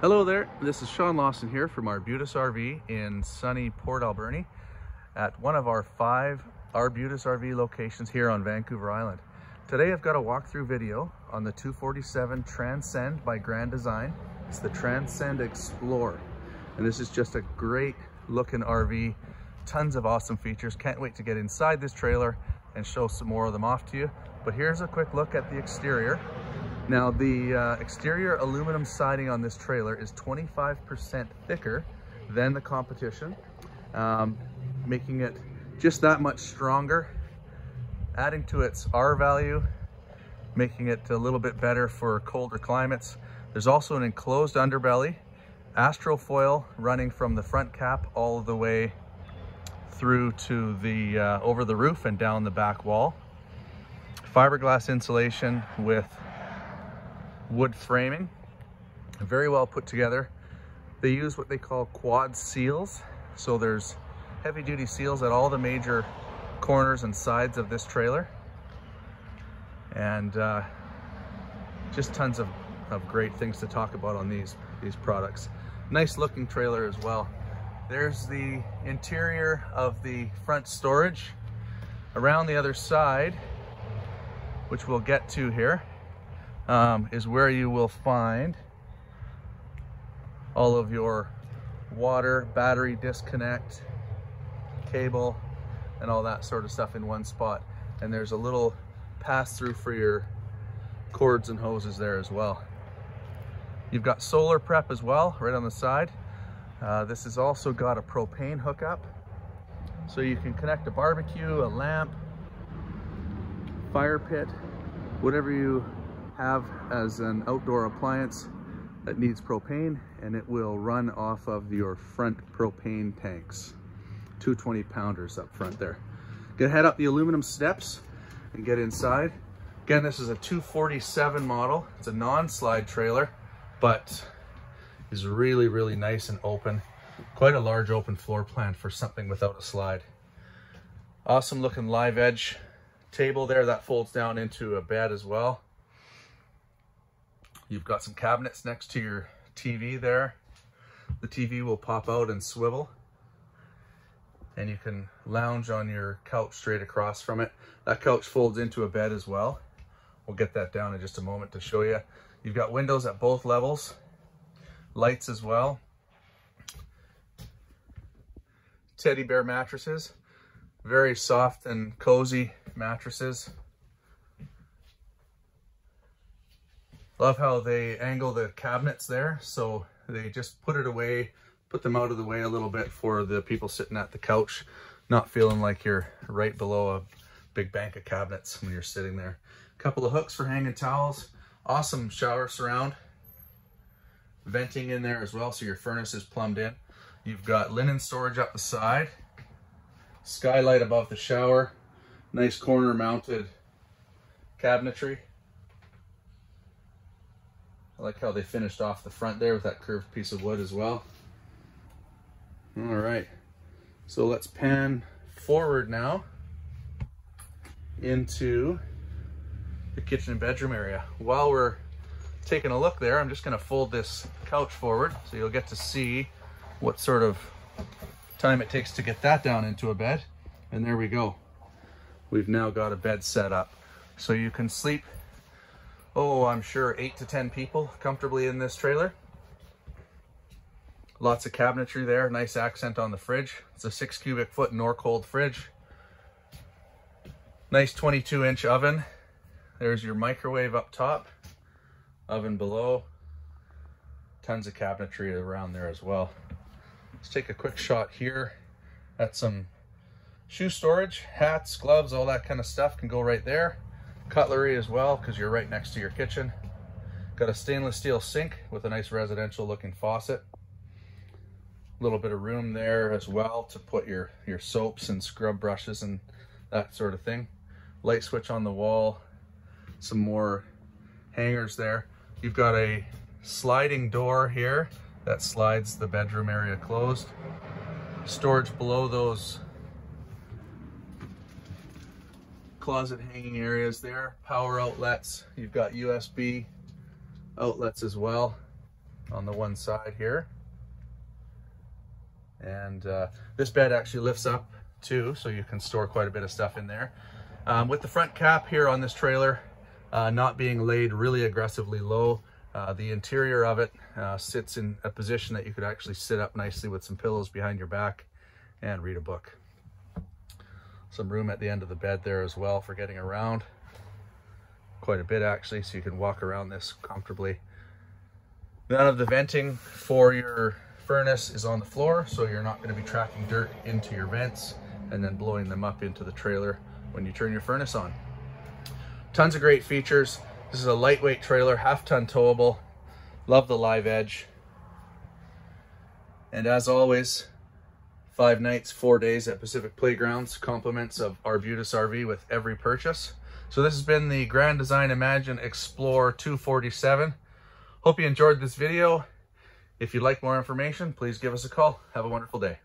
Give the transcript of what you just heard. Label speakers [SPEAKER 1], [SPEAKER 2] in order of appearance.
[SPEAKER 1] Hello there, this is Shawn Lawson here from Arbutus RV in sunny Port Alberni at one of our five Arbutus RV locations here on Vancouver Island. Today I've got a walkthrough video on the 247 Transcend by Grand Design. It's the Transcend Explorer and this is just a great looking RV, tons of awesome features. Can't wait to get inside this trailer and show some more of them off to you. But here's a quick look at the exterior. Now the uh, exterior aluminum siding on this trailer is 25% thicker than the competition, um, making it just that much stronger, adding to its R value, making it a little bit better for colder climates. There's also an enclosed underbelly, astrofoil running from the front cap all the way through to the uh, over the roof and down the back wall. Fiberglass insulation with wood framing, very well put together. They use what they call quad seals. So there's heavy duty seals at all the major corners and sides of this trailer. And uh, just tons of, of great things to talk about on these, these products. Nice looking trailer as well. There's the interior of the front storage. Around the other side, which we'll get to here, um, is where you will find all of your water, battery disconnect, cable, and all that sort of stuff in one spot. And there's a little pass through for your cords and hoses there as well. You've got solar prep as well, right on the side. Uh, this has also got a propane hookup. So you can connect a barbecue, a lamp, fire pit, whatever you have as an outdoor appliance that needs propane and it will run off of your front propane tanks. 220 pounders up front there. Gonna head up the aluminum steps and get inside. Again, this is a 247 model. It's a non-slide trailer, but is really, really nice and open. Quite a large open floor plan for something without a slide. Awesome looking live edge table there that folds down into a bed as well. You've got some cabinets next to your TV there. The TV will pop out and swivel and you can lounge on your couch straight across from it. That couch folds into a bed as well. We'll get that down in just a moment to show you. You've got windows at both levels, lights as well. Teddy bear mattresses, very soft and cozy mattresses. Love how they angle the cabinets there. So they just put it away, put them out of the way a little bit for the people sitting at the couch, not feeling like you're right below a big bank of cabinets when you're sitting there. A couple of hooks for hanging towels. Awesome shower surround. Venting in there as well, so your furnace is plumbed in. You've got linen storage up the side. Skylight above the shower. Nice corner mounted cabinetry. I like how they finished off the front there with that curved piece of wood as well. All right, so let's pan forward now into the kitchen and bedroom area. While we're taking a look there, I'm just gonna fold this couch forward so you'll get to see what sort of time it takes to get that down into a bed. And there we go. We've now got a bed set up. So you can sleep oh, I'm sure eight to 10 people comfortably in this trailer. Lots of cabinetry there, nice accent on the fridge. It's a six cubic foot Norcold fridge. Nice 22 inch oven. There's your microwave up top, oven below. Tons of cabinetry around there as well. Let's take a quick shot here at some shoe storage, hats, gloves, all that kind of stuff can go right there cutlery as well because you're right next to your kitchen. Got a stainless steel sink with a nice residential looking faucet. A little bit of room there as well to put your, your soaps and scrub brushes and that sort of thing. Light switch on the wall, some more hangers there. You've got a sliding door here that slides the bedroom area closed. Storage below those closet hanging areas there, power outlets. You've got USB outlets as well. on the one side here. And uh, this bed actually lifts up too, so you can store quite a bit of stuff in there. Um, with the front cap here on this trailer, uh, not being laid really aggressively low, uh, the interior of it uh, sits in a position that you could actually sit up nicely with some pillows behind your back and read a book. Some room at the end of the bed there as well for getting around. Quite a bit actually, so you can walk around this comfortably. None of the venting for your furnace is on the floor, so you're not going to be tracking dirt into your vents and then blowing them up into the trailer when you turn your furnace on. Tons of great features. This is a lightweight trailer, half ton towable. Love the live edge. And as always, five nights, four days at Pacific Playgrounds, compliments of Arbutus RV with every purchase. So this has been the Grand Design Imagine Explore 247. Hope you enjoyed this video. If you'd like more information, please give us a call. Have a wonderful day.